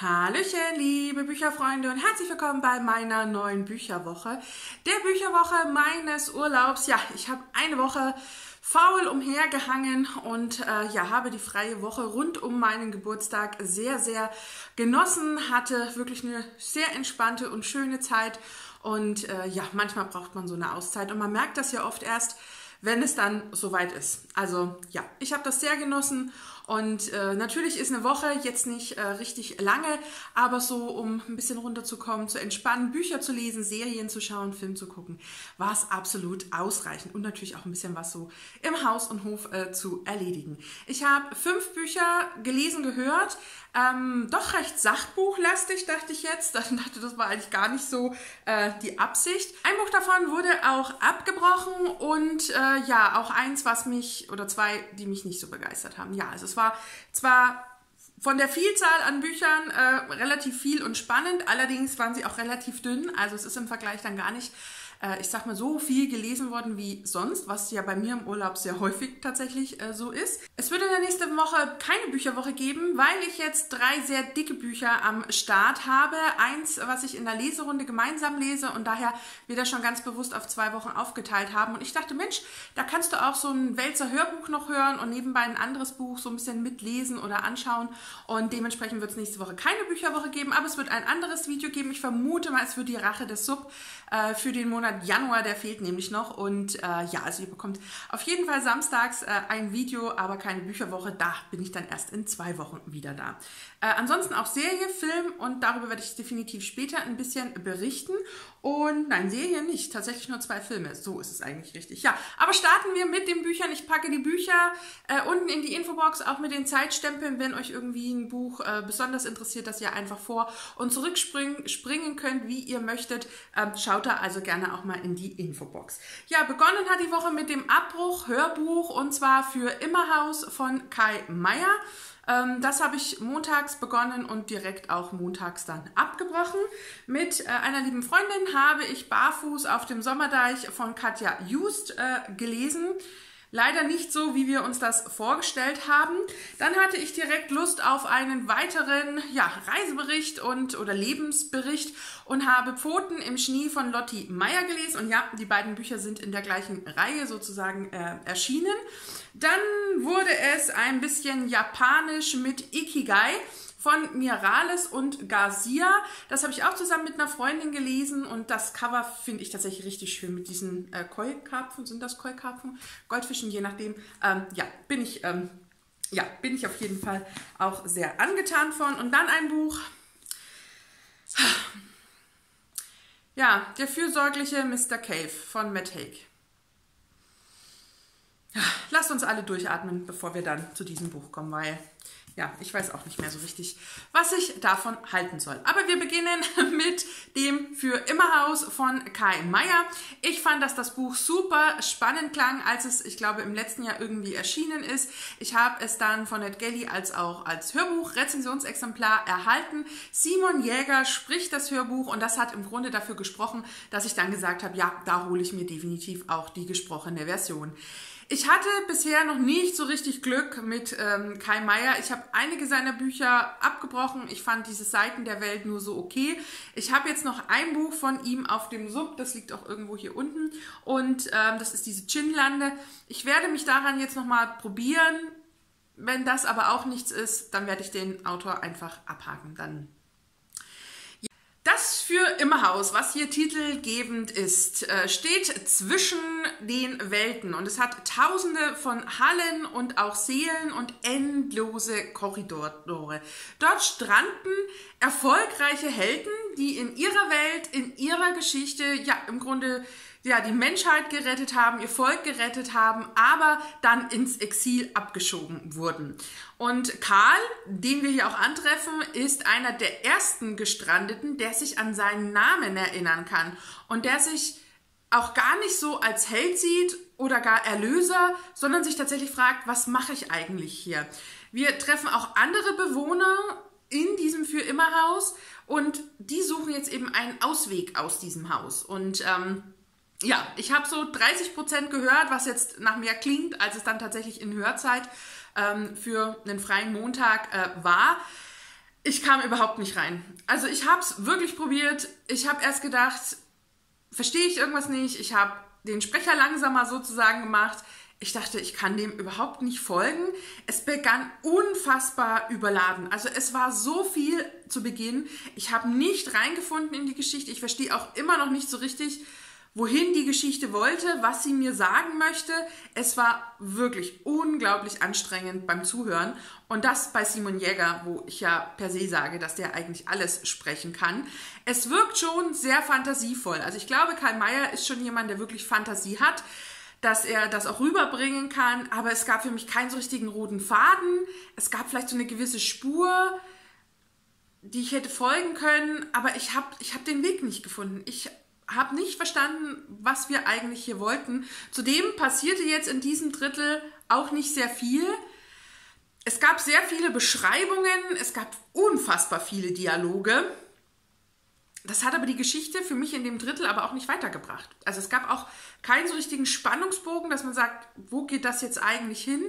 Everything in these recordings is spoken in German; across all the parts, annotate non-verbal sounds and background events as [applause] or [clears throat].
Hallöchen, liebe Bücherfreunde und herzlich willkommen bei meiner neuen Bücherwoche. Der Bücherwoche meines Urlaubs. Ja, ich habe eine Woche faul umhergehangen und äh, ja, habe die freie Woche rund um meinen Geburtstag sehr, sehr genossen. Hatte wirklich eine sehr entspannte und schöne Zeit. Und äh, ja, manchmal braucht man so eine Auszeit und man merkt das ja oft erst, wenn es dann soweit ist. Also ja, ich habe das sehr genossen und äh, natürlich ist eine Woche jetzt nicht äh, richtig lange, aber so, um ein bisschen runterzukommen, zu entspannen, Bücher zu lesen, Serien zu schauen, Film zu gucken, war es absolut ausreichend und natürlich auch ein bisschen was so im Haus und Hof äh, zu erledigen. Ich habe fünf Bücher gelesen, gehört, ähm, doch recht sachbuchlastig, dachte ich jetzt. [laughs] Ich dachte, das war eigentlich gar nicht so äh, die Absicht. Ein Buch davon wurde auch abgebrochen und äh, ja, auch eins, was mich, oder zwei, die mich nicht so begeistert haben. Ja, also es war zwar von der Vielzahl an Büchern äh, relativ viel und spannend, allerdings waren sie auch relativ dünn. Also es ist im Vergleich dann gar nicht äh, ich sag mal, so viel gelesen worden wie sonst, was ja bei mir im Urlaub sehr häufig tatsächlich äh, so ist. Es wird in der nächsten Woche keine Bücherwoche geben, weil ich jetzt drei sehr dicke Bücher am Start habe. Eins, was ich in der Leserunde gemeinsam lese und daher wir das schon ganz bewusst auf zwei Wochen aufgeteilt haben. Und ich dachte, Mensch, da kannst du auch so ein Wälzer Hörbuch noch hören und nebenbei ein anderes Buch so ein bisschen mitlesen oder anschauen. Und dementsprechend wird es nächste Woche keine Bücherwoche geben, aber es wird ein anderes Video geben. Ich vermute mal, es wird die Rache des Sub äh, für den Monat Monat Januar, der fehlt nämlich noch. Und äh, ja, also ihr bekommt auf jeden Fall samstags äh, ein Video, aber keine Bücherwoche. Da bin ich dann erst in zwei Wochen wieder da. Äh, ansonsten auch Serie, Film und darüber werde ich definitiv später ein bisschen berichten. Und nein, Serie nicht, tatsächlich nur zwei Filme. So ist es eigentlich richtig. Ja, aber starten wir mit den Büchern. Ich packe die Bücher äh, unten in die Infobox, auch mit den Zeitstempeln, wenn euch irgendwie ein Buch äh, besonders interessiert, dass ihr einfach vor und zurückspringen springen könnt, wie ihr möchtet. Ähm, schaut da also gerne auch mal in die Infobox. Ja, begonnen hat die Woche mit dem Abbruch Hörbuch und zwar für Immerhaus von Kai Meier. Ähm, das habe ich montags begonnen und direkt auch montags dann abgebrochen. Mit äh, einer lieben Freundin habe ich Barfuß auf dem Sommerdeich von Katja Just äh, gelesen. Leider nicht so, wie wir uns das vorgestellt haben. Dann hatte ich direkt Lust auf einen weiteren ja, Reisebericht und oder Lebensbericht und habe Pfoten im Schnee von Lotti Meyer gelesen. Und ja, die beiden Bücher sind in der gleichen Reihe sozusagen äh, erschienen. Dann wurde es ein bisschen japanisch mit Ikigai von Mirales und Garcia. Das habe ich auch zusammen mit einer Freundin gelesen und das Cover finde ich tatsächlich richtig schön mit diesen äh, Koi-Karpfen. Sind das Koi-Karpfen? Goldfischen, je nachdem. Ähm, ja, bin ich, ähm, ja, bin ich auf jeden Fall auch sehr angetan von. Und dann ein Buch. Ja, der fürsorgliche Mr. Cave von Matt Haig. Lasst uns alle durchatmen, bevor wir dann zu diesem Buch kommen, weil ja, ich weiß auch nicht mehr so richtig, was ich davon halten soll. Aber wir beginnen [laughs] mit dem Für immer Haus von Kai Meier. Ich fand, dass das Buch super spannend klang, als es, ich glaube, im letzten Jahr irgendwie erschienen ist. Ich habe es dann von Ed Gelly als auch als Hörbuch, Rezensionsexemplar erhalten. Simon Jäger spricht das Hörbuch und das hat im Grunde dafür gesprochen, dass ich dann gesagt habe, ja, da hole ich mir definitiv auch die gesprochene Version. Ich hatte bisher noch nicht so richtig Glück mit ähm, Kai Meier. Ich habe einige seiner Bücher abgebrochen. Ich fand diese Seiten der Welt nur so okay. Ich habe jetzt noch ein Buch von ihm auf dem Sub, das liegt auch irgendwo hier unten. Und ähm, das ist diese Chinlande. Ich werde mich daran jetzt nochmal probieren. Wenn das aber auch nichts ist, dann werde ich den Autor einfach abhaken. Dann das für Immerhaus, was hier titelgebend ist, äh, steht zwischen den Welten und es hat tausende von Hallen und auch Seelen und endlose Korridore. Dort stranden erfolgreiche Helden, die in ihrer Welt, in ihrer Geschichte, ja, im Grunde ja, die Menschheit gerettet haben, ihr Volk gerettet haben, aber dann ins Exil abgeschoben wurden. Und Karl, den wir hier auch antreffen, ist einer der ersten Gestrandeten, der sich an seinen Namen erinnern kann und der sich auch gar nicht so als Held sieht oder gar Erlöser, sondern sich tatsächlich fragt, was mache ich eigentlich hier? Wir treffen auch andere Bewohner in diesem für immer Haus und die suchen jetzt eben einen Ausweg aus diesem Haus und ähm, ja, ich habe so 30 Prozent gehört, was jetzt nach mehr klingt, als es dann tatsächlich in Hörzeit ähm, für einen freien Montag äh, war. ich kam überhaupt nicht rein. Also ich habe es wirklich probiert. Ich habe erst gedacht, verstehe ich irgendwas nicht. Ich habe den Sprecher langsamer sozusagen gemacht. Ich dachte, ich kann dem überhaupt nicht folgen. Es begann unfassbar überladen. Also es war so viel zu Beginn. Ich habe nicht reingefunden in die Geschichte. Ich verstehe auch immer noch nicht so richtig, wohin die Geschichte wollte, was sie mir sagen möchte. Es war wirklich unglaublich anstrengend beim Zuhören. Und das bei Simon Jäger, wo ich ja per se sage, dass der eigentlich alles sprechen kann. Es wirkt schon sehr fantasievoll. Also ich glaube, Karl Mayer ist schon jemand, der wirklich Fantasie hat dass er das auch rüberbringen kann, aber es gab für mich keinen so richtigen roten Faden. Es gab vielleicht so eine gewisse Spur, die ich hätte folgen können, aber ich habe ich hab den Weg nicht gefunden. Ich habe nicht verstanden, was wir eigentlich hier wollten. Zudem passierte jetzt in diesem Drittel auch nicht sehr viel. Es gab sehr viele Beschreibungen, es gab unfassbar viele Dialoge. Das hat aber die Geschichte für mich in dem Drittel aber auch nicht weitergebracht. Also es gab auch keinen so richtigen Spannungsbogen, dass man sagt, wo geht das jetzt eigentlich hin?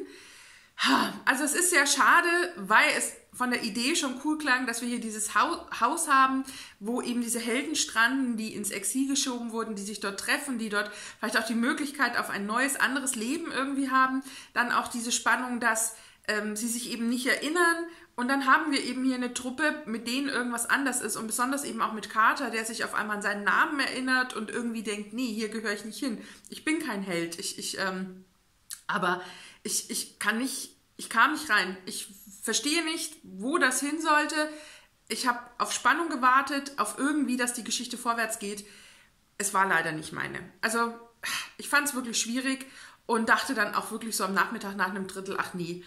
Also es ist sehr schade, weil es von der Idee schon cool klang, dass wir hier dieses Haus haben, wo eben diese Helden stranden, die ins Exil geschoben wurden, die sich dort treffen, die dort vielleicht auch die Möglichkeit auf ein neues, anderes Leben irgendwie haben. Dann auch diese Spannung, dass ähm, sie sich eben nicht erinnern. Und dann haben wir eben hier eine Truppe, mit denen irgendwas anders ist und besonders eben auch mit Carter, der sich auf einmal an seinen Namen erinnert und irgendwie denkt, nee, hier gehöre ich nicht hin. Ich bin kein Held. Ich, ich, ähm, aber ich, ich kann nicht, ich kam nicht rein. Ich verstehe nicht, wo das hin sollte. Ich habe auf Spannung gewartet, auf irgendwie, dass die Geschichte vorwärts geht. Es war leider nicht meine. Also ich fand es wirklich schwierig und dachte dann auch wirklich so am Nachmittag nach einem Drittel, ach nee,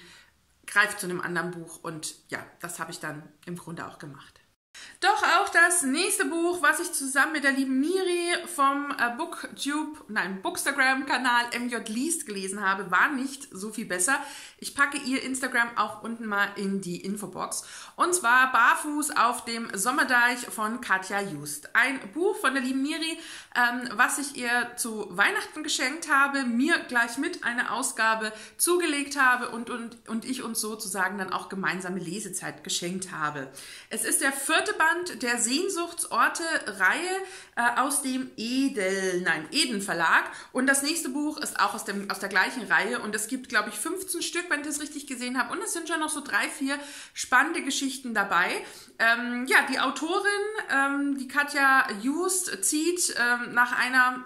greif zu einem anderen Buch. Und ja, das habe ich dann im Grunde auch gemacht. Doch auch das nächste Buch, was ich zusammen mit der lieben Miri vom äh, Booktube, nein, Bookstagram-Kanal MJ Least gelesen habe, war nicht so viel besser. Ich packe ihr Instagram auch unten mal in die Infobox. Und zwar Barfuß auf dem Sommerdeich von Katja Just. Ein Buch von der lieben Miri, ähm, was ich ihr zu Weihnachten geschenkt habe, mir gleich mit eine Ausgabe zugelegt habe und, und, und ich uns sozusagen dann auch gemeinsame Lesezeit geschenkt habe. Es ist der vierte vierte Band der Sehnsuchtsorte-Reihe äh, aus dem Edel, nein, Eden Verlag. Und das nächste Buch ist auch aus, dem, aus der gleichen Reihe. Und es gibt, glaube ich, 15 Stück, wenn ich das richtig gesehen habe. Und es sind schon noch so drei, vier spannende Geschichten dabei. Ähm, ja, die Autorin, ähm, die Katja Just, zieht ähm, nach einer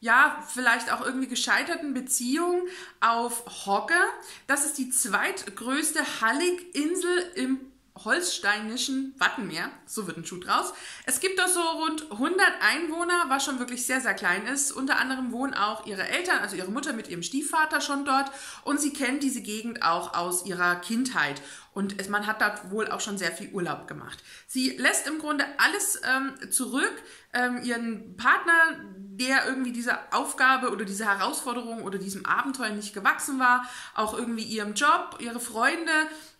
ja, vielleicht auch irgendwie gescheiterten Beziehung auf Hogge. Das ist die zweitgrößte Hallig-Insel im holsteinischen Wattenmeer, so wird ein Schuh draus. Es gibt da so rund 100 Einwohner, was schon wirklich sehr, sehr klein ist. Unter anderem wohnen auch ihre Eltern, also ihre Mutter mit ihrem Stiefvater schon dort und sie kennt diese Gegend auch aus ihrer Kindheit. Und es, man hat dort wohl auch schon sehr viel Urlaub gemacht. Sie lässt im Grunde alles ähm, zurück, ähm, ihren Partner, der irgendwie dieser Aufgabe oder dieser Herausforderung oder diesem Abenteuer nicht gewachsen war, auch irgendwie ihrem Job, ihre Freunde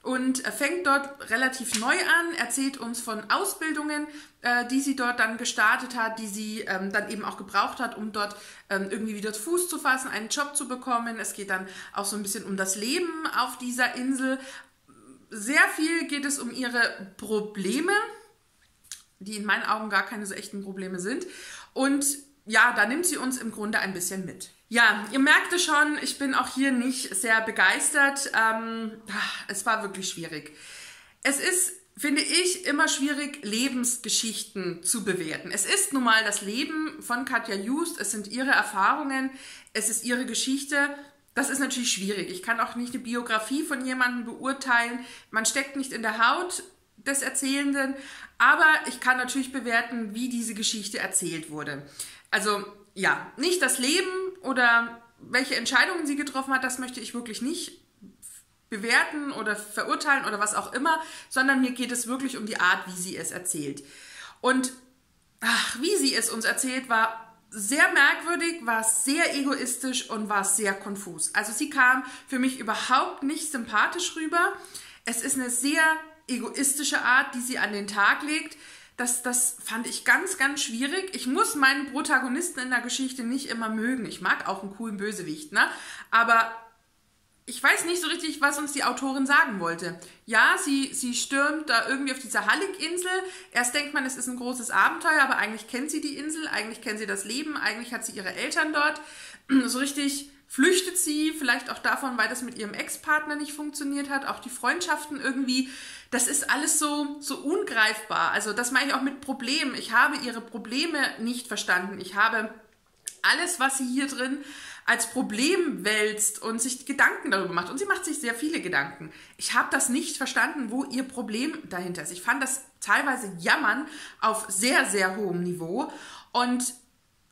und fängt dort relativ neu an, erzählt uns von Ausbildungen, äh, die sie dort dann gestartet hat, die sie ähm, dann eben auch gebraucht hat, um dort ähm, irgendwie wieder Fuß zu fassen, einen Job zu bekommen. Es geht dann auch so ein bisschen um das Leben auf dieser Insel. Sehr viel geht es um ihre Probleme, die in meinen Augen gar keine so echten Probleme sind. Und ja, da nimmt sie uns im Grunde ein bisschen mit. Ja, ihr merkt es schon, ich bin auch hier nicht sehr begeistert. Ähm, es war wirklich schwierig. Es ist, finde ich, immer schwierig, Lebensgeschichten zu bewerten. Es ist nun mal das Leben von Katja Just, es sind ihre Erfahrungen, es ist ihre Geschichte. Das ist natürlich schwierig. Ich kann auch nicht eine Biografie von jemandem beurteilen. Man steckt nicht in der Haut des Erzählenden, aber ich kann natürlich bewerten, wie diese Geschichte erzählt wurde. Also ja, nicht das Leben oder welche Entscheidungen sie getroffen hat, das möchte ich wirklich nicht bewerten oder verurteilen oder was auch immer, sondern mir geht es wirklich um die Art, wie sie es erzählt. Und ach, wie sie es uns erzählt, war sehr merkwürdig, war sehr egoistisch und war sehr konfus. Also sie kam für mich überhaupt nicht sympathisch rüber. Es ist eine sehr egoistische Art, die sie an den Tag legt das, das fand ich ganz, ganz schwierig. Ich muss meinen Protagonisten in der Geschichte nicht immer mögen. Ich mag auch einen coolen Bösewicht, ne? Aber ich weiß nicht so richtig, was uns die Autorin sagen wollte. Ja, sie, sie stürmt da irgendwie auf diese Hallig-Insel. Erst denkt man, es ist ein großes Abenteuer, aber eigentlich kennt sie die Insel, eigentlich kennt sie das Leben, eigentlich hat sie ihre Eltern dort. [clears throat] So richtig flüchtet sie, vielleicht auch davon, weil das mit ihrem Ex-Partner nicht funktioniert hat, auch die Freundschaften irgendwie. Das ist alles so, so ungreifbar. Also das meine ich auch mit Problemen. Ich habe ihre Probleme nicht verstanden. Ich habe alles, was sie hier drin als Problem wälzt und sich Gedanken darüber macht. Und sie macht sich sehr viele Gedanken. Ich habe das nicht verstanden, wo ihr Problem dahinter ist. Ich fand das teilweise jammern auf sehr, sehr hohem Niveau. Und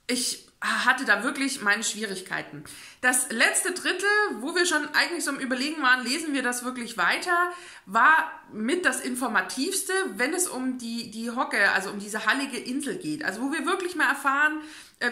ich hatte da wirklich meine Schwierigkeiten. Das letzte Drittel, wo wir schon eigentlich so im Überlegen waren, lesen wir das wirklich weiter, war mit das informativste, wenn es um die, die Hocke, also um diese hallige Insel geht. Also wo wir wirklich mal erfahren,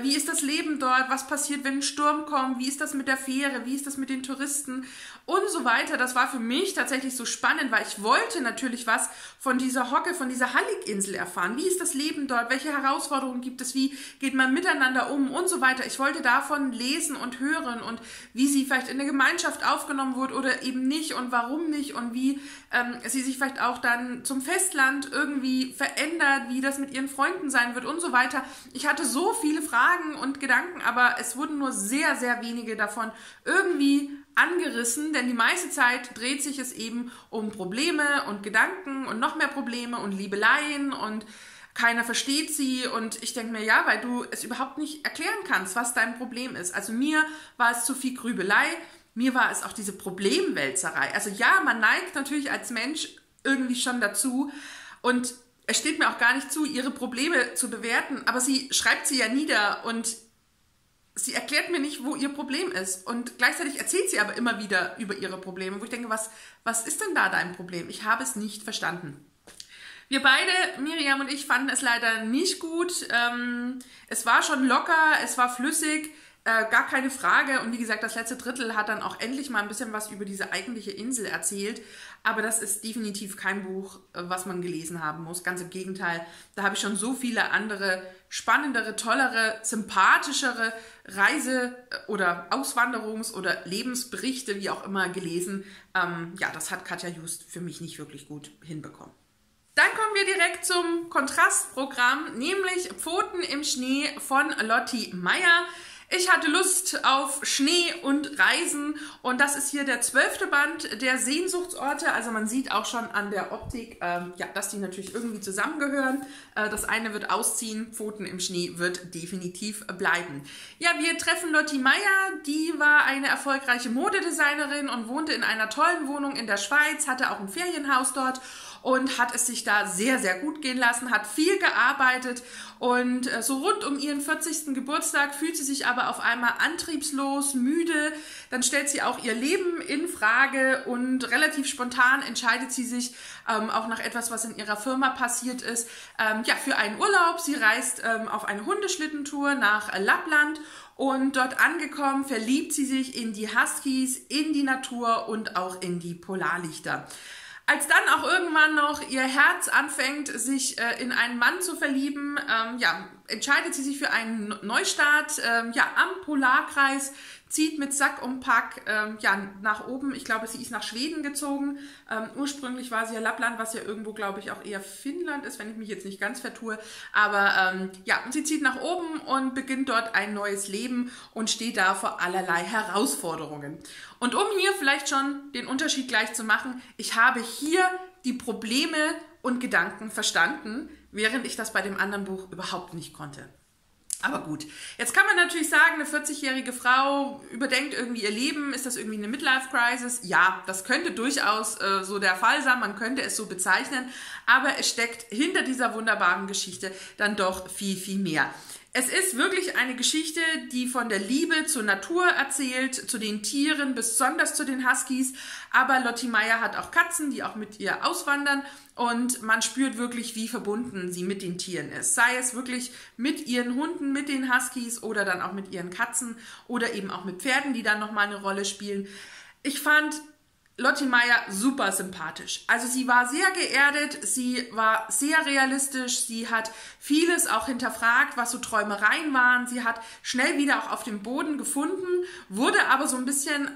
wie ist das Leben dort? Was passiert, wenn ein Sturm kommt? Wie ist das mit der Fähre? Wie ist das mit den Touristen? Und so weiter. Das war für mich tatsächlich so spannend, weil ich wollte natürlich was von dieser Hocke, von dieser Halliginsel erfahren. Wie ist das Leben dort? Welche Herausforderungen gibt es? Wie geht man miteinander um? Und so weiter. Ich wollte davon lesen und hören und wie sie vielleicht in der Gemeinschaft aufgenommen wurde oder eben nicht und warum nicht und wie ähm, sie sich vielleicht auch dann zum Festland irgendwie verändert, wie das mit ihren Freunden sein wird und so weiter. Ich hatte so viele Fragen Fragen und Gedanken, aber es wurden nur sehr, sehr wenige davon irgendwie angerissen, denn die meiste Zeit dreht sich es eben um Probleme und Gedanken und noch mehr Probleme und Liebeleien und keiner versteht sie und ich denke mir, ja, weil du es überhaupt nicht erklären kannst, was dein Problem ist. Also mir war es zu viel Grübelei, mir war es auch diese Problemwälzerei. Also ja, man neigt natürlich als Mensch irgendwie schon dazu und es steht mir auch gar nicht zu, ihre Probleme zu bewerten, aber sie schreibt sie ja nieder und sie erklärt mir nicht, wo ihr Problem ist. Und gleichzeitig erzählt sie aber immer wieder über ihre Probleme, wo ich denke, was, was ist denn da dein Problem? Ich habe es nicht verstanden. Wir beide, Miriam und ich, fanden es leider nicht gut. Ähm, es war schon locker, es war flüssig. Äh, gar keine Frage. Und wie gesagt, das letzte Drittel hat dann auch endlich mal ein bisschen was über diese eigentliche Insel erzählt. Aber das ist definitiv kein Buch, was man gelesen haben muss. Ganz im Gegenteil. Da habe ich schon so viele andere spannendere, tollere, sympathischere Reise- oder Auswanderungs- oder Lebensberichte, wie auch immer, gelesen. Ähm, ja, das hat Katja Just für mich nicht wirklich gut hinbekommen. Dann kommen wir direkt zum Kontrastprogramm, nämlich Pfoten im Schnee von Lotti Meyer. Ich hatte Lust auf Schnee und Reisen und das ist hier der zwölfte Band der Sehnsuchtsorte. Also man sieht auch schon an der Optik, ähm, ja, dass die natürlich irgendwie zusammengehören. Äh, das eine wird ausziehen, Pfoten im Schnee wird definitiv bleiben. Ja, wir treffen Lotti Meyer, die war eine erfolgreiche Modedesignerin und wohnte in einer tollen Wohnung in der Schweiz, hatte auch ein Ferienhaus dort und hat es sich da sehr, sehr gut gehen lassen, hat viel gearbeitet und äh, so rund um ihren 40. Geburtstag fühlt sie sich aber auf einmal antriebslos, müde. Dann stellt sie auch ihr Leben in Frage und relativ spontan entscheidet sie sich ähm, auch nach etwas, was in ihrer Firma passiert ist, ähm, ja, für einen Urlaub. Sie reist ähm, auf eine Hundeschlittentour nach Lappland und dort angekommen verliebt sie sich in die Huskies, in die Natur und auch in die Polarlichter. Als dann auch irgendwann noch ihr Herz anfängt, sich äh, in einen Mann zu verlieben, ähm, ja, entscheidet sie sich für einen Neustart ähm, ja, am Polarkreis, zieht mit Sack und Pack ähm, ja, nach oben. Ich glaube, sie ist nach Schweden gezogen. Ähm, ursprünglich war sie ja Lappland, was ja irgendwo, glaube ich, auch eher Finnland ist, wenn ich mich jetzt nicht ganz vertue. Aber ähm, ja, sie zieht nach oben und beginnt dort ein neues Leben und steht da vor allerlei Herausforderungen. Und um hier vielleicht schon den Unterschied gleich zu machen, ich habe hier die Probleme und Gedanken verstanden, während ich das bei dem anderen Buch überhaupt nicht konnte. Aber gut, jetzt kann man natürlich sagen, eine 40-jährige Frau überdenkt irgendwie ihr Leben. Ist das irgendwie eine Midlife-Crisis? Ja, das könnte durchaus äh, so der Fall sein. Man könnte es so bezeichnen. Aber es steckt hinter dieser wunderbaren Geschichte dann doch viel, viel mehr. Es ist wirklich eine Geschichte, die von der Liebe zur Natur erzählt, zu den Tieren, besonders zu den Huskies. Aber Lotti Meier hat auch Katzen, die auch mit ihr auswandern. Und man spürt wirklich, wie verbunden sie mit den Tieren ist. Sei es wirklich mit ihren Hunden, mit den Huskies oder dann auch mit ihren Katzen oder eben auch mit Pferden, die dann nochmal eine Rolle spielen. Ich fand Lotti Meier super sympathisch. Also sie war sehr geerdet, sie war sehr realistisch, sie hat vieles auch hinterfragt, was so Träumereien waren. Sie hat schnell wieder auch auf dem Boden gefunden, wurde aber so ein bisschen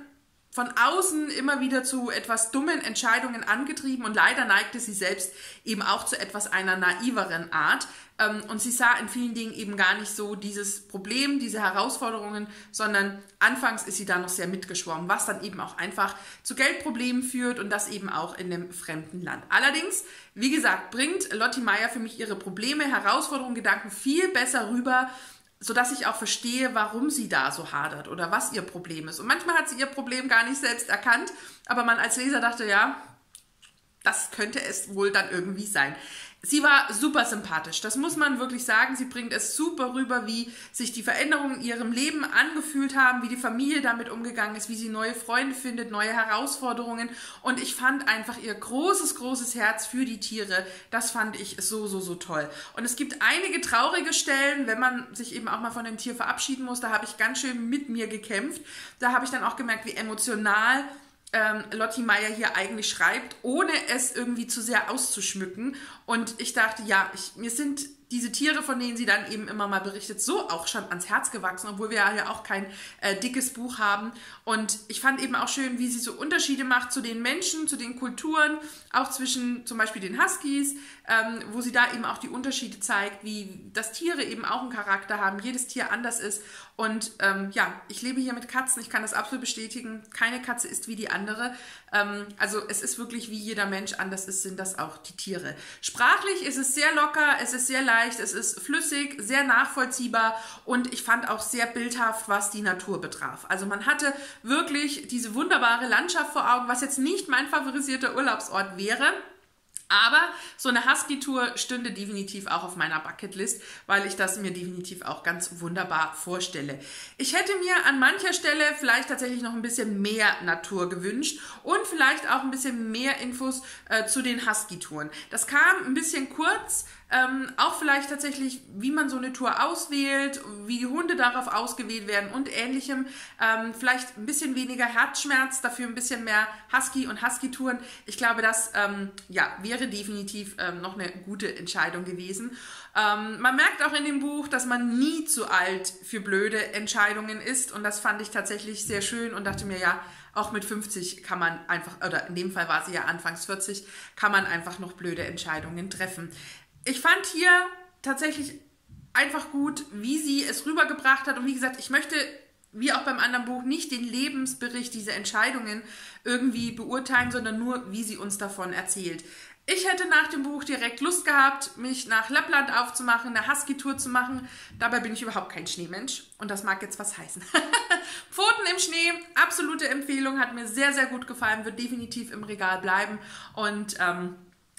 von außen immer wieder zu etwas dummen Entscheidungen angetrieben und leider neigte sie selbst eben auch zu etwas einer naiveren Art. Ähm, und sie sah in vielen Dingen eben gar nicht so dieses Problem, diese Herausforderungen, sondern anfangs ist sie da noch sehr mitgeschwommen, was dann eben auch einfach zu Geldproblemen führt und das eben auch in einem fremden Land. Allerdings, wie gesagt, bringt Lotti Meier für mich ihre Probleme, Herausforderungen, Gedanken viel besser rüber, sodass ich auch verstehe, warum sie da so hadert oder was ihr Problem ist. Und manchmal hat sie ihr Problem gar nicht selbst erkannt, aber man als Leser dachte, ja, das könnte es wohl dann irgendwie sein. Sie war super sympathisch, das muss man wirklich sagen. Sie bringt es super rüber, wie sich die Veränderungen in ihrem Leben angefühlt haben, wie die Familie damit umgegangen ist, wie sie neue Freunde findet, neue Herausforderungen. Und ich fand einfach ihr großes, großes Herz für die Tiere. Das fand ich so, so, so toll. Und es gibt einige traurige Stellen, wenn man sich eben auch mal von dem Tier verabschieden muss. Da habe ich ganz schön mit mir gekämpft. Da habe ich dann auch gemerkt, wie emotional ähm, Lotti Meier hier eigentlich schreibt, ohne es irgendwie zu sehr auszuschmücken. Und ich dachte, ja, ich, mir sind diese Tiere, von denen sie dann eben immer mal berichtet, so auch schon ans Herz gewachsen, obwohl wir ja auch kein äh, dickes Buch haben. Und ich fand eben auch schön, wie sie so Unterschiede macht zu den Menschen, zu den Kulturen, auch zwischen zum Beispiel den Huskies, ähm, wo sie da eben auch die Unterschiede zeigt, wie das Tiere eben auch einen Charakter haben, jedes Tier anders ist. Und ähm, ja, ich lebe hier mit Katzen, ich kann das absolut bestätigen. Keine Katze ist wie die andere. Ähm, also es ist wirklich wie jeder Mensch anders ist, sind das auch die Tiere. Sprachlich ist es sehr locker, es ist sehr leicht, es ist flüssig, sehr nachvollziehbar und ich fand auch sehr bildhaft, was die Natur betraf. Also man hatte wirklich diese wunderbare Landschaft vor Augen, was jetzt nicht mein favorisierter Urlaubsort wäre. Aber so eine Husky-Tour stünde definitiv auch auf meiner Bucketlist, weil ich das mir definitiv auch ganz wunderbar vorstelle. Ich hätte mir an mancher Stelle vielleicht tatsächlich noch ein bisschen mehr Natur gewünscht und vielleicht auch ein bisschen mehr Infos äh, zu den Husky-Touren. Das kam ein bisschen kurz, ähm, auch vielleicht tatsächlich, wie man so eine Tour auswählt, wie die Hunde darauf ausgewählt werden und ähnlichem. Ähm, vielleicht ein bisschen weniger Herzschmerz, dafür ein bisschen mehr Husky und Husky-Touren. Ich glaube, das ähm, ja, wäre definitiv ähm, noch eine gute Entscheidung gewesen. Ähm, man merkt auch in dem Buch, dass man nie zu alt für blöde Entscheidungen ist und das fand ich tatsächlich sehr schön und dachte mir, ja, auch mit 50 kann man einfach, oder in dem Fall war sie ja anfangs 40, kann man einfach noch blöde Entscheidungen treffen ich fand hier tatsächlich einfach gut, wie sie es rübergebracht hat. Und wie gesagt, ich möchte, wie auch beim anderen Buch, nicht den Lebensbericht, diese Entscheidungen irgendwie beurteilen, sondern nur, wie sie uns davon erzählt. Ich hätte nach dem Buch direkt Lust gehabt, mich nach Lappland aufzumachen, eine Husky-Tour zu machen. Dabei bin ich überhaupt kein Schneemensch und das mag jetzt was heißen. [laughs] Pfoten im Schnee, absolute Empfehlung, hat mir sehr, sehr gut gefallen, wird definitiv im Regal bleiben und ähm,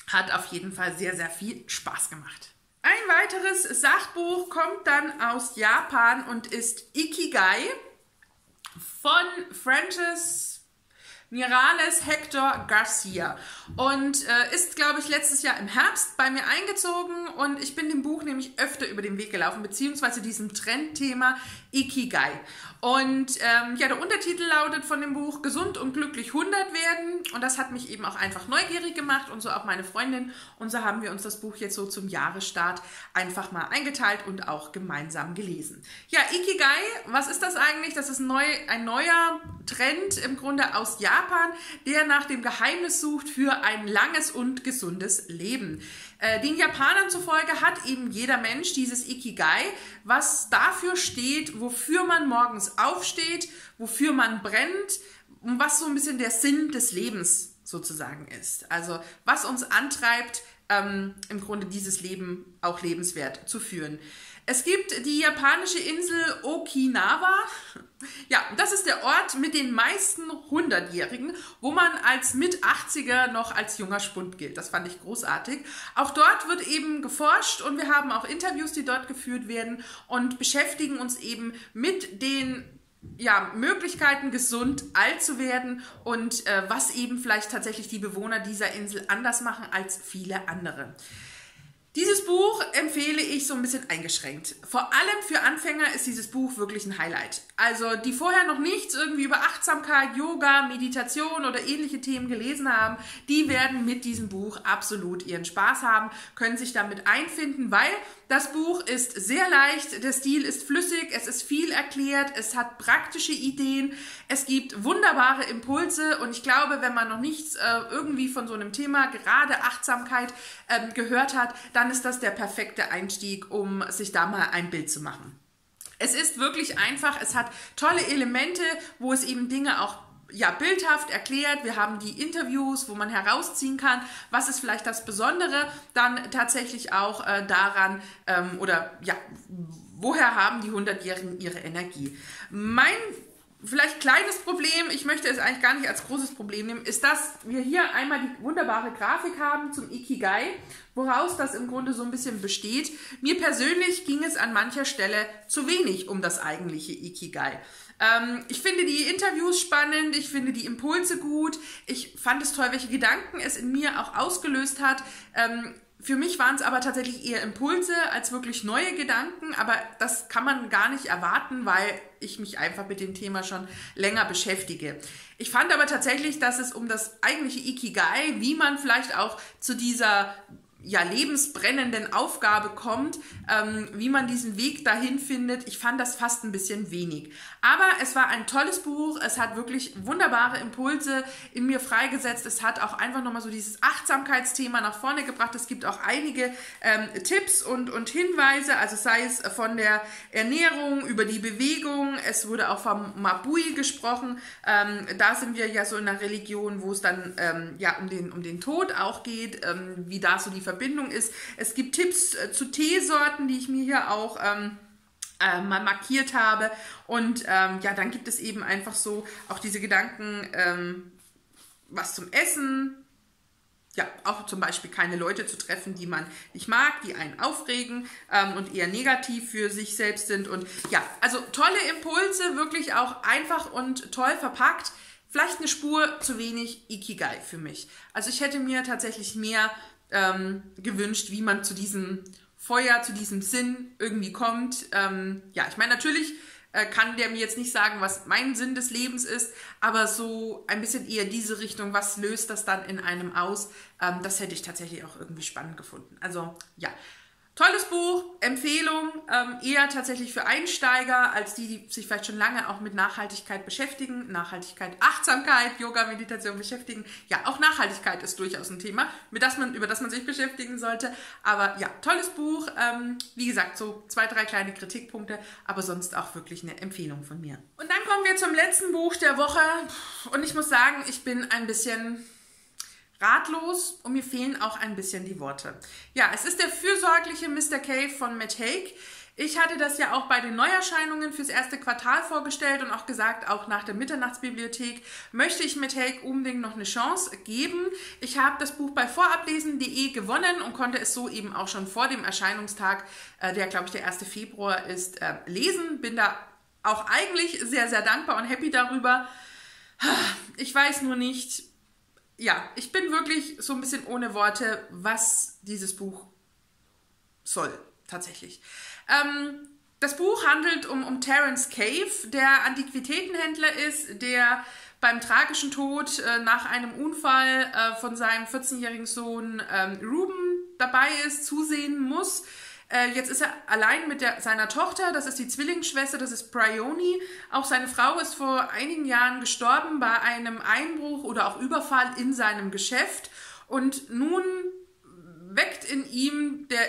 hat auf jeden Fall sehr, sehr viel Spaß gemacht. Ein weiteres Sachbuch kommt dann aus Japan und ist Ikigai von Francis Mirales Hector Garcia und äh, ist, glaube ich, letztes Jahr im Herbst bei mir eingezogen und ich bin dem Buch nämlich öfter über den Weg gelaufen, beziehungsweise diesem Trendthema Ikigai. Und ähm, ja, der Untertitel lautet von dem Buch Gesund und glücklich 100 werden. Und das hat mich eben auch einfach neugierig gemacht und so auch meine Freundin. Und so haben wir uns das Buch jetzt so zum Jahresstart einfach mal eingeteilt und auch gemeinsam gelesen. Ja, Ikigai, was ist das eigentlich? Das ist neu, ein neuer Trend im Grunde aus Japan, der nach dem Geheimnis sucht für ein langes und gesundes Leben. Äh, den Japanern zufolge hat eben jeder Mensch dieses Ikigai, was dafür steht, wofür man morgens aufsteht, wofür man brennt und was so ein bisschen der Sinn des Lebens sozusagen ist. Also was uns antreibt, ähm, im Grunde dieses Leben auch lebenswert zu führen. Es gibt die japanische Insel Okinawa. Ja, das ist der Ort mit den meisten Hundertjährigen, wo man als Mit-80er noch als junger Spund gilt. Das fand ich großartig. Auch dort wird eben geforscht und wir haben auch Interviews, die dort geführt werden und beschäftigen uns eben mit den ja, Möglichkeiten, gesund alt zu werden und äh, was eben vielleicht tatsächlich die Bewohner dieser Insel anders machen als viele andere. Dieses Buch empfehle ich so ein bisschen eingeschränkt. Vor allem für Anfänger ist dieses Buch wirklich ein Highlight. Also die vorher noch nichts irgendwie über Achtsamkeit, Yoga, Meditation oder ähnliche Themen gelesen haben, die werden mit diesem Buch absolut ihren Spaß haben, können sich damit einfinden, weil das Buch ist sehr leicht, der Stil ist flüssig, es ist viel erklärt, es hat praktische Ideen, es gibt wunderbare Impulse und ich glaube, wenn man noch nichts äh, irgendwie von so einem Thema, gerade Achtsamkeit, äh, gehört hat, dann ist das der perfekte Einstieg, um sich da mal ein Bild zu machen. Es ist wirklich einfach, es hat tolle Elemente, wo es eben Dinge auch ja, bildhaft erklärt. Wir haben die Interviews, wo man herausziehen kann, was ist vielleicht das Besondere dann tatsächlich auch äh, daran ähm, oder ja, woher haben die 100-Jährigen ihre Energie. Mein vielleicht kleines Problem, ich möchte es eigentlich gar nicht als großes Problem nehmen, ist, dass wir hier einmal die wunderbare Grafik haben zum Ikigai, woraus das im Grunde so ein bisschen besteht. Mir persönlich ging es an mancher Stelle zu wenig um das eigentliche Ikigai. Ähm, ich finde die Interviews spannend, ich finde die Impulse gut, ich fand es toll, welche Gedanken es in mir auch ausgelöst hat. Ähm, für mich waren es aber tatsächlich eher Impulse als wirklich neue Gedanken, aber das kann man gar nicht erwarten, weil ich mich einfach mit dem Thema schon länger beschäftige. Ich fand aber tatsächlich, dass es um das eigentliche Ikigai, wie man vielleicht auch zu dieser ja, lebensbrennenden Aufgabe kommt, ähm, wie man diesen Weg dahin findet. Ich fand das fast ein bisschen wenig. Aber es war ein tolles Buch. Es hat wirklich wunderbare Impulse in mir freigesetzt. Es hat auch einfach nochmal so dieses Achtsamkeitsthema nach vorne gebracht. Es gibt auch einige ähm, Tipps und, und Hinweise, also sei es von der Ernährung über die Bewegung. Es wurde auch vom Mabui gesprochen. Ähm, da sind wir ja so in einer Religion, wo es dann ähm, ja um den, um den Tod auch geht, ähm, wie da so die Verbindung ist. Es gibt Tipps äh, zu Teesorten, die ich mir hier auch ähm, äh, mal markiert habe. Und ähm, ja, dann gibt es eben einfach so auch diese Gedanken, ähm, was zum Essen, ja, auch zum Beispiel keine Leute zu treffen, die man nicht mag, die einen aufregen ähm, und eher negativ für sich selbst sind. Und ja, also tolle Impulse, wirklich auch einfach und toll verpackt. Vielleicht eine Spur zu wenig Ikigai für mich. Also ich hätte mir tatsächlich mehr ähm, gewünscht, wie man zu diesem Feuer, zu diesem Sinn irgendwie kommt. Ähm, ja, ich meine, natürlich äh, kann der mir jetzt nicht sagen, was mein Sinn des Lebens ist, aber so ein bisschen eher diese Richtung, was löst das dann in einem aus, ähm, das hätte ich tatsächlich auch irgendwie spannend gefunden. Also ja, Tolles Buch, Empfehlung, ähm, eher tatsächlich für Einsteiger als die, die sich vielleicht schon lange auch mit Nachhaltigkeit beschäftigen. Nachhaltigkeit, Achtsamkeit, Yoga, Meditation beschäftigen. Ja, auch Nachhaltigkeit ist durchaus ein Thema, mit das man, über das man sich beschäftigen sollte. Aber ja, tolles Buch. Ähm, wie gesagt, so zwei, drei kleine Kritikpunkte, aber sonst auch wirklich eine Empfehlung von mir. Und dann kommen wir zum letzten Buch der Woche. Und ich muss sagen, ich bin ein bisschen ratlos und mir fehlen auch ein bisschen die Worte. Ja, es ist der fürsorgliche Mr. Cave von Matt Haig. Ich hatte das ja auch bei den Neuerscheinungen fürs erste Quartal vorgestellt und auch gesagt, auch nach der Mitternachtsbibliothek möchte ich Matt Haig unbedingt noch eine Chance geben. Ich habe das Buch bei vorablesen.de gewonnen und konnte es so eben auch schon vor dem Erscheinungstag, äh, der glaube ich der 1. Februar ist, äh, lesen. Bin da auch eigentlich sehr, sehr dankbar und happy darüber. Ich weiß nur nicht, ja, ich bin wirklich so ein bisschen ohne Worte, was dieses Buch soll, tatsächlich. Ähm, das Buch handelt um, um Terence Cave, der Antiquitätenhändler ist, der beim tragischen Tod äh, nach einem Unfall äh, von seinem 14-jährigen Sohn ähm, Ruben dabei ist, zusehen muss äh, jetzt ist er allein mit der, seiner Tochter, das ist die Zwillingsschwester, das ist Bryony. Auch seine Frau ist vor einigen Jahren gestorben bei einem Einbruch oder auch Überfall in seinem Geschäft. Und nun weckt in ihm der,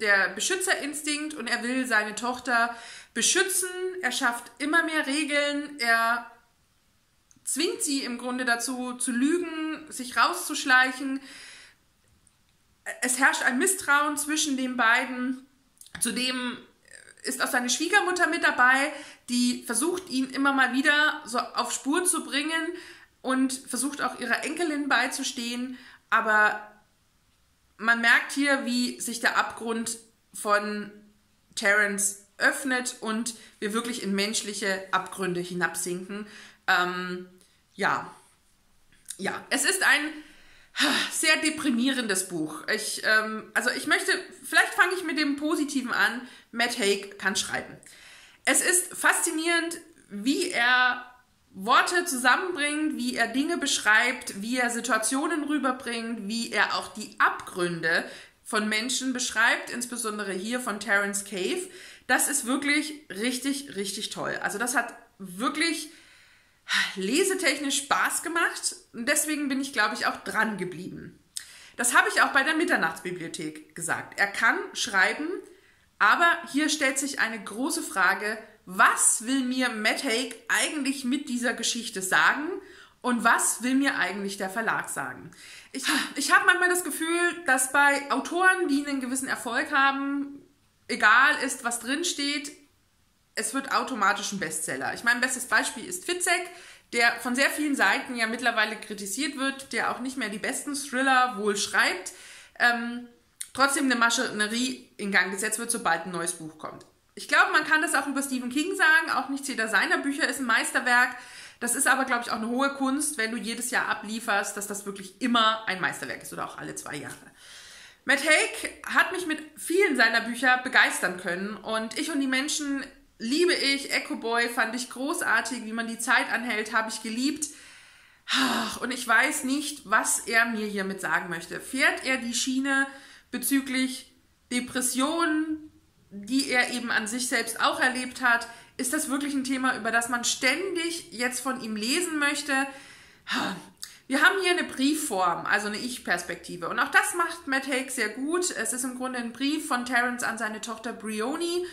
der Beschützerinstinkt und er will seine Tochter beschützen. Er schafft immer mehr Regeln. Er zwingt sie im Grunde dazu zu lügen, sich rauszuschleichen es herrscht ein Misstrauen zwischen den beiden. Zudem ist auch seine Schwiegermutter mit dabei, die versucht, ihn immer mal wieder so auf Spur zu bringen und versucht auch ihrer Enkelin beizustehen. Aber man merkt hier, wie sich der Abgrund von Terence öffnet und wir wirklich in menschliche Abgründe hinabsinken. Ähm, ja, ja, es ist ein sehr deprimierendes Buch. Ich, ähm, also ich möchte, vielleicht fange ich mit dem Positiven an. Matt Haig kann schreiben. Es ist faszinierend, wie er Worte zusammenbringt, wie er Dinge beschreibt, wie er Situationen rüberbringt, wie er auch die Abgründe von Menschen beschreibt, insbesondere hier von Terence Cave. Das ist wirklich richtig, richtig toll. Also das hat wirklich lesetechnisch Spaß gemacht deswegen bin ich, glaube ich, auch dran geblieben. Das habe ich auch bei der Mitternachtsbibliothek gesagt. Er kann schreiben, aber hier stellt sich eine große Frage, was will mir Matt Haig eigentlich mit dieser Geschichte sagen und was will mir eigentlich der Verlag sagen? Ich, ich habe manchmal das Gefühl, dass bei Autoren, die einen gewissen Erfolg haben, egal ist, was drin steht, es wird automatisch ein Bestseller. Ich meine, bestes Beispiel ist Fitzek, der von sehr vielen Seiten ja mittlerweile kritisiert wird, der auch nicht mehr die besten Thriller wohl schreibt, ähm, trotzdem eine Maschinerie in Gang gesetzt wird, sobald ein neues Buch kommt. Ich glaube, man kann das auch über Stephen King sagen, auch nicht jeder seiner Bücher ist ein Meisterwerk. Das ist aber, glaube ich, auch eine hohe Kunst, wenn du jedes Jahr ablieferst, dass das wirklich immer ein Meisterwerk ist oder auch alle zwei Jahre. Matt Haig hat mich mit vielen seiner Bücher begeistern können und ich und die Menschen liebe ich. Echo Boy fand ich großartig, wie man die Zeit anhält, habe ich geliebt. Und ich weiß nicht, was er mir hiermit sagen möchte. Fährt er die Schiene bezüglich Depressionen, die er eben an sich selbst auch erlebt hat? Ist das wirklich ein Thema, über das man ständig jetzt von ihm lesen möchte? Wir haben hier eine Briefform, also eine Ich-Perspektive. Und auch das macht Matt Haig sehr gut. Es ist im Grunde ein Brief von Terence an seine Tochter Brioni.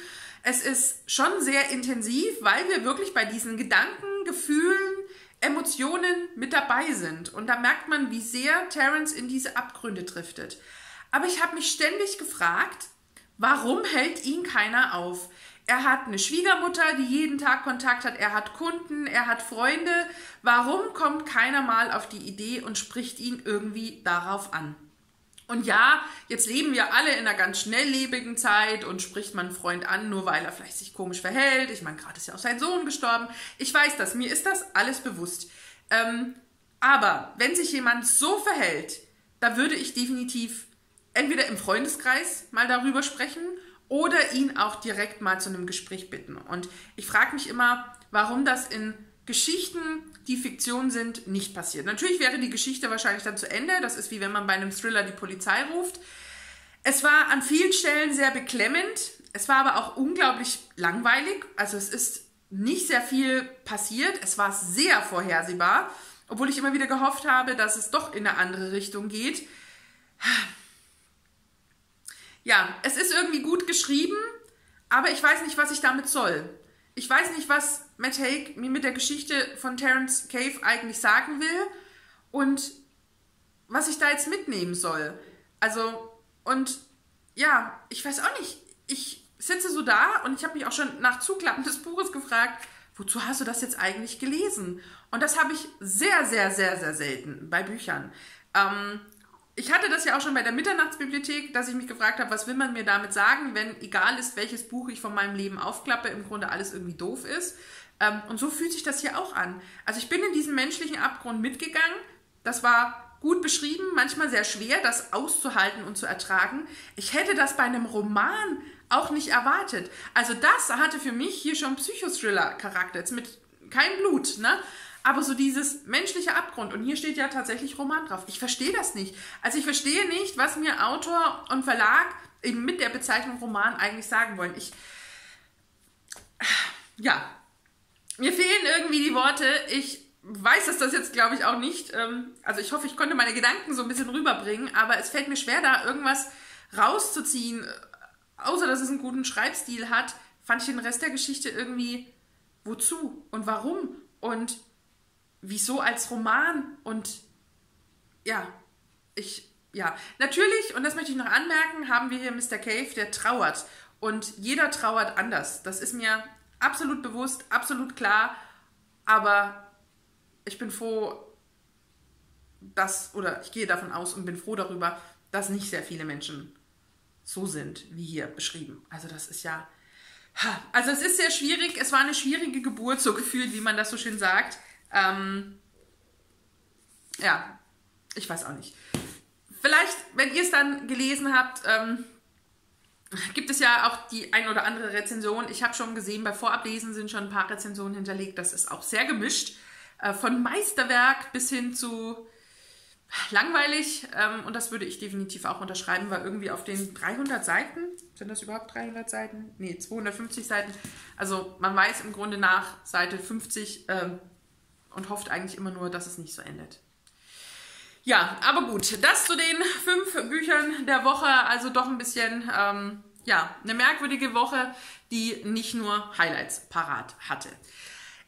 Es ist schon sehr intensiv, weil wir wirklich bei diesen Gedanken, Gefühlen, Emotionen mit dabei sind. Und da merkt man, wie sehr Terence in diese Abgründe driftet. Aber ich habe mich ständig gefragt, warum hält ihn keiner auf? Er hat eine Schwiegermutter, die jeden Tag Kontakt hat. Er hat Kunden, er hat Freunde. Warum kommt keiner mal auf die Idee und spricht ihn irgendwie darauf an? Und ja, jetzt leben wir alle in einer ganz schnelllebigen Zeit und spricht man einen Freund an, nur weil er vielleicht sich komisch verhält. Ich meine, gerade ist ja auch sein Sohn gestorben. Ich weiß das, mir ist das alles bewusst. Ähm, aber wenn sich jemand so verhält, da würde ich definitiv entweder im Freundeskreis mal darüber sprechen oder ihn auch direkt mal zu einem Gespräch bitten. Und ich frage mich immer, warum das in Geschichten, die Fiktion sind, nicht passiert. Natürlich wäre die Geschichte wahrscheinlich dann zu Ende. Das ist wie wenn man bei einem Thriller die Polizei ruft. Es war an vielen Stellen sehr beklemmend. Es war aber auch unglaublich langweilig. Also es ist nicht sehr viel passiert. Es war sehr vorhersehbar, obwohl ich immer wieder gehofft habe, dass es doch in eine andere Richtung geht. Ja, es ist irgendwie gut geschrieben, aber ich weiß nicht, was ich damit soll. Ich weiß nicht, was Matt Haig mir mit der Geschichte von Terence Cave eigentlich sagen will und was ich da jetzt mitnehmen soll. Also, und ja, ich weiß auch nicht. Ich sitze so da und ich habe mich auch schon nach Zuklappen des Buches gefragt, wozu hast du das jetzt eigentlich gelesen? Und das habe ich sehr, sehr, sehr, sehr selten bei Büchern. Ähm, ich hatte das ja auch schon bei der Mitternachtsbibliothek, dass ich mich gefragt habe, was will man mir damit sagen, wenn egal ist, welches Buch ich von meinem Leben aufklappe, im Grunde alles irgendwie doof ist. Ähm, und so fühlt sich das hier auch an. Also ich bin in diesen menschlichen Abgrund mitgegangen. Das war gut beschrieben, manchmal sehr schwer, das auszuhalten und zu ertragen. Ich hätte das bei einem Roman auch nicht erwartet. Also das hatte für mich hier schon Psychothriller-Charakter, jetzt mit kein Blut, ne? Aber so dieses menschliche Abgrund, und hier steht ja tatsächlich Roman drauf. Ich verstehe das nicht. Also ich verstehe nicht, was mir Autor und Verlag eben mit der Bezeichnung Roman eigentlich sagen wollen. Ich, ja, mir fehlen irgendwie die Worte. Ich weiß dass das jetzt, glaube ich, auch nicht. Ähm, also ich hoffe, ich konnte meine Gedanken so ein bisschen rüberbringen, aber es fällt mir schwer, da irgendwas rauszuziehen. Außer, dass es einen guten Schreibstil hat, fand ich den Rest der Geschichte irgendwie wozu und warum und wieso als Roman? Und ja, ich, ja, natürlich, und das möchte ich noch anmerken, haben wir hier Mr. Cave, der trauert. Und jeder trauert anders. Das ist mir absolut bewusst, absolut klar. Aber ich bin froh, dass, oder ich gehe davon aus und bin froh darüber, dass nicht sehr viele Menschen so sind, wie hier beschrieben. Also das ist ja, also es ist sehr schwierig, es war eine schwierige Geburt, so gefühlt, wie man das so schön sagt. Ähm, ja, ich weiß auch nicht. Vielleicht, wenn ihr es dann gelesen habt, ähm, gibt es ja auch die ein oder andere Rezension. Ich habe schon gesehen, bei Vorablesen sind schon ein paar Rezensionen hinterlegt. Das ist auch sehr gemischt. Äh, von Meisterwerk bis hin zu langweilig. Ähm, und das würde ich definitiv auch unterschreiben, weil irgendwie auf den 300 Seiten, sind das überhaupt 300 Seiten? Nee, 250 Seiten. Also man weiß im Grunde nach Seite 50 ähm, und hofft eigentlich immer nur, dass es nicht so endet. Ja, aber gut, das zu den fünf Büchern der Woche, also doch ein bisschen, ähm, ja, eine merkwürdige Woche, die nicht nur Highlights parat hatte.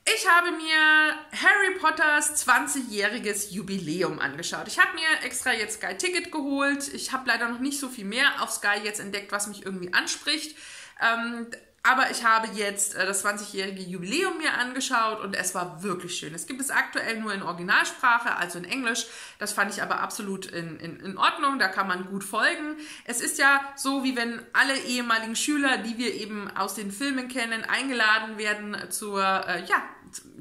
Ich habe mir Harry Potters 20-jähriges Jubiläum angeschaut. Ich habe mir extra jetzt Sky Ticket geholt. Ich habe leider noch nicht so viel mehr auf Sky jetzt entdeckt, was mich irgendwie anspricht. Ähm, aber ich habe jetzt äh, das 20-jährige Jubiläum mir angeschaut und es war wirklich schön. Es gibt es aktuell nur in Originalsprache, also in Englisch. Das fand ich aber absolut in, in, in Ordnung. Da kann man gut folgen. Es ist ja so, wie wenn alle ehemaligen Schüler, die wir eben aus den Filmen kennen, eingeladen werden zur äh, ja,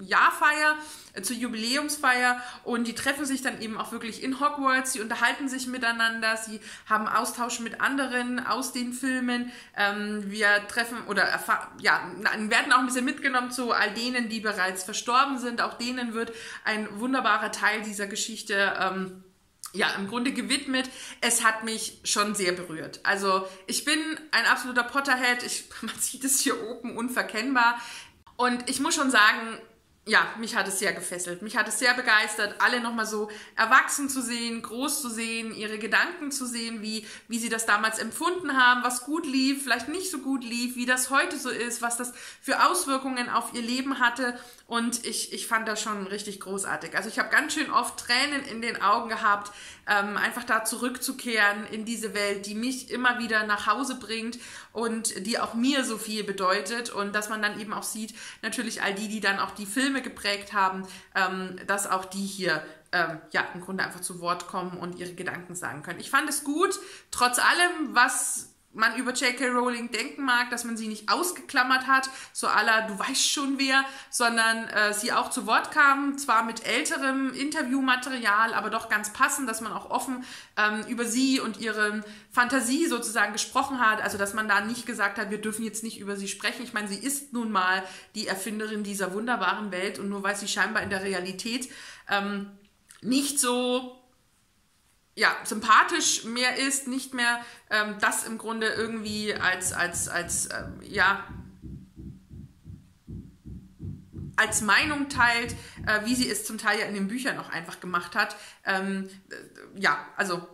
Jahrfeier, äh, zur Jubiläumsfeier und die treffen sich dann eben auch wirklich in Hogwarts, sie unterhalten sich miteinander, sie haben Austausch mit anderen aus den Filmen. Ähm, wir treffen oder ja, werden auch ein bisschen mitgenommen zu all denen, die bereits verstorben sind. Auch denen wird ein wunderbarer Teil dieser Geschichte ähm, ja, im Grunde gewidmet. Es hat mich schon sehr berührt. Also ich bin ein absoluter Potterhead. Ich, [laughs] man sieht es hier oben unverkennbar. Und ich muss schon sagen, ja, mich hat es sehr gefesselt. Mich hat es sehr begeistert, alle nochmal so erwachsen zu sehen, groß zu sehen, ihre Gedanken zu sehen, wie, wie sie das damals empfunden haben, was gut lief, vielleicht nicht so gut lief, wie das heute so ist, was das für Auswirkungen auf ihr Leben hatte. Und ich, ich fand das schon richtig großartig. Also ich habe ganz schön oft Tränen in den Augen gehabt, ähm, einfach da zurückzukehren in diese Welt, die mich immer wieder nach Hause bringt und die auch mir so viel bedeutet. Und dass man dann eben auch sieht, natürlich all die, die dann auch die Filme geprägt haben, ähm, dass auch die hier ähm, ja, im Grunde einfach zu Wort kommen und ihre Gedanken sagen können. Ich fand es gut, trotz allem, was man über J.K. Rowling denken mag, dass man sie nicht ausgeklammert hat, so aller du weißt schon wer, sondern äh, sie auch zu Wort kam, zwar mit älterem Interviewmaterial, aber doch ganz passend, dass man auch offen ähm, über sie und ihre Fantasie sozusagen gesprochen hat, also dass man da nicht gesagt hat, wir dürfen jetzt nicht über sie sprechen. Ich meine, sie ist nun mal die Erfinderin dieser wunderbaren Welt und nur weil sie scheinbar in der Realität ähm, nicht so ja, sympathisch mehr ist, nicht mehr ähm, das im Grunde irgendwie als, als, als ähm, ja, als Meinung teilt, äh, wie sie es zum Teil ja in den Büchern auch einfach gemacht hat. Ähm, äh, ja, also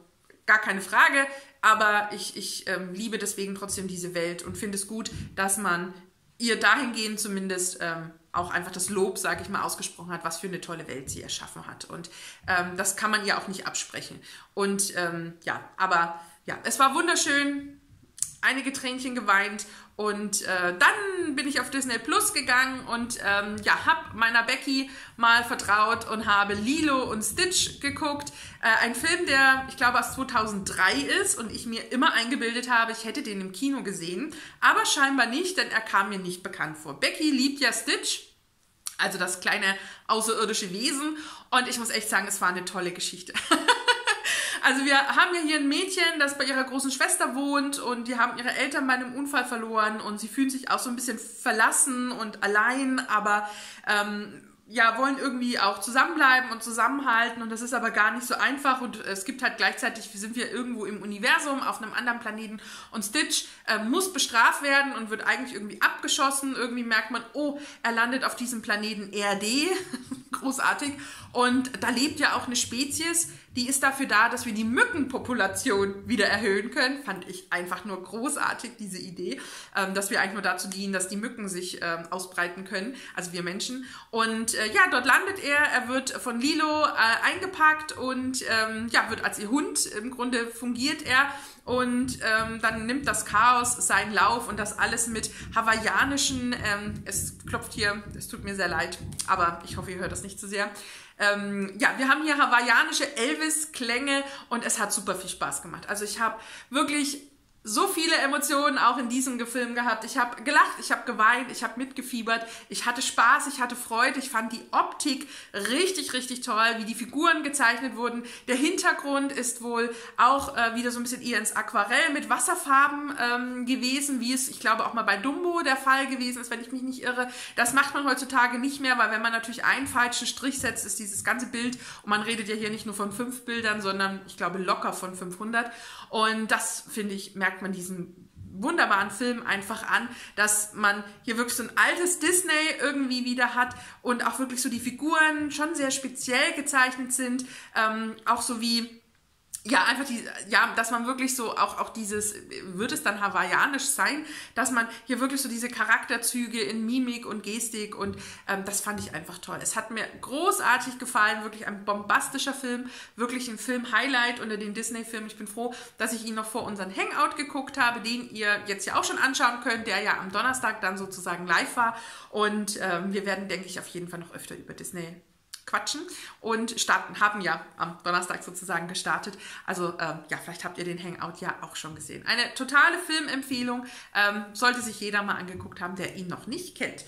gar keine Frage, aber ich, ich ähm, liebe deswegen trotzdem diese Welt und finde es gut, dass man ihr dahingehend zumindest ähm, auch einfach das Lob, sage ich mal, ausgesprochen hat, was für eine tolle Welt sie erschaffen hat. Und ähm, das kann man ihr auch nicht absprechen. Und ähm, ja, aber ja, es war wunderschön, einige Tränchen geweint und äh, dann bin ich auf Disney Plus gegangen und ähm, ja, habe meiner Becky mal vertraut und habe Lilo und Stitch geguckt. Äh, ein Film, der ich glaube aus 2003 ist und ich mir immer eingebildet habe, ich hätte den im Kino gesehen, aber scheinbar nicht, denn er kam mir nicht bekannt vor. Becky liebt ja Stitch. Also das kleine außerirdische Wesen. Und ich muss echt sagen, es war eine tolle Geschichte. [laughs] Also wir haben ja hier ein Mädchen, das bei ihrer großen Schwester wohnt und die haben ihre Eltern bei einem Unfall verloren und sie fühlen sich auch so ein bisschen verlassen und allein, aber ähm, ja, wollen irgendwie auch zusammenbleiben und zusammenhalten und das ist aber gar nicht so einfach und es gibt halt gleichzeitig, sind wir irgendwo im Universum auf einem anderen Planeten und Stitch äh, muss bestraft werden und wird eigentlich irgendwie abgeschossen. Irgendwie merkt man, oh, er landet auf diesem Planeten RD, [laughs] großartig und da lebt ja auch eine Spezies, die ist dafür da, dass wir die Mückenpopulation wieder erhöhen können. Fand ich einfach nur großartig, diese Idee, ähm, dass wir eigentlich nur dazu dienen, dass die Mücken sich ähm, ausbreiten können, also wir Menschen. Und äh, ja, dort landet er, er wird von Lilo äh, eingepackt und ähm, ja, wird als ihr Hund, im Grunde fungiert er und ähm, dann nimmt das Chaos seinen Lauf und das alles mit hawaiianischen, ähm, es klopft hier, es tut mir sehr leid, aber ich hoffe, ihr hört das nicht zu sehr. Ähm, ja, wir haben hier hawaiianische Elvis-Klänge und es hat super viel Spaß gemacht. Also ich habe wirklich so viele Emotionen auch in diesem Film gehabt. Ich habe gelacht, ich habe geweint, ich habe mitgefiebert, ich hatte Spaß, ich hatte Freude, ich fand die Optik richtig, richtig toll, wie die Figuren gezeichnet wurden. Der Hintergrund ist wohl auch äh, wieder so ein bisschen eher ins Aquarell mit Wasserfarben ähm, gewesen, wie es, ich glaube, auch mal bei Dumbo der Fall gewesen ist, wenn ich mich nicht irre. Das macht man heutzutage nicht mehr, weil wenn man natürlich einen falschen Strich setzt, ist dieses ganze Bild, und man redet ja hier nicht nur von fünf Bildern, sondern ich glaube locker von 500. Und das, finde ich, merkt merkt man diesen wunderbaren Film einfach an, dass man hier wirklich so ein altes Disney irgendwie wieder hat und auch wirklich so die Figuren schon sehr speziell gezeichnet sind, ähm, auch so wie ja, einfach die, ja, dass man wirklich so auch, auch dieses, wird es dann hawaiianisch sein, dass man hier wirklich so diese Charakterzüge in Mimik und Gestik und ähm, das fand ich einfach toll. Es hat mir großartig gefallen, wirklich ein bombastischer Film, wirklich ein Film-Highlight unter den Disney-Filmen. Ich bin froh, dass ich ihn noch vor unseren Hangout geguckt habe, den ihr jetzt ja auch schon anschauen könnt, der ja am Donnerstag dann sozusagen live war und ähm, wir werden, denke ich, auf jeden Fall noch öfter über Disney quatschen und starten, haben ja am Donnerstag sozusagen gestartet. Also ähm, ja, vielleicht habt ihr den Hangout ja auch schon gesehen. Eine totale Filmempfehlung, ähm, sollte sich jeder mal angeguckt haben, der ihn noch nicht kennt.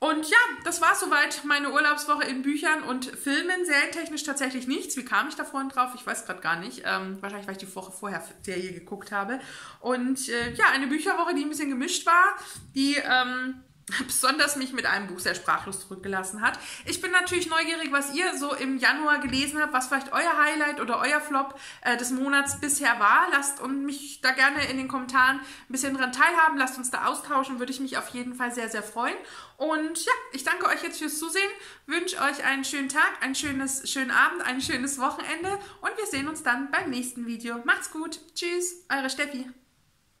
Und ja, das war soweit meine Urlaubswoche in Büchern und Filmen. Serientechnisch tatsächlich nichts. Wie kam ich da vorhin drauf? Ich weiß gerade gar nicht. Ähm, wahrscheinlich, weil ich die Woche vorher Serie geguckt habe. Und äh, ja, eine Bücherwoche, die ein bisschen gemischt war, die ähm, [laughs] besonders mich mit einem Buch sehr sprachlos zurückgelassen hat. Ich bin natürlich neugierig, was ihr so im Januar gelesen habt, was vielleicht euer Highlight oder euer Flop äh, des Monats bisher war. Lasst und mich da gerne in den Kommentaren ein bisschen dran teilhaben. Lasst uns da austauschen, würde ich mich auf jeden Fall sehr, sehr freuen. Und ja, ich danke euch jetzt fürs Zusehen, wünsche euch einen schönen Tag, einen schönes, schönen Abend, ein schönes Wochenende und wir sehen uns dann beim nächsten Video. Macht's gut. Tschüss, eure Steffi.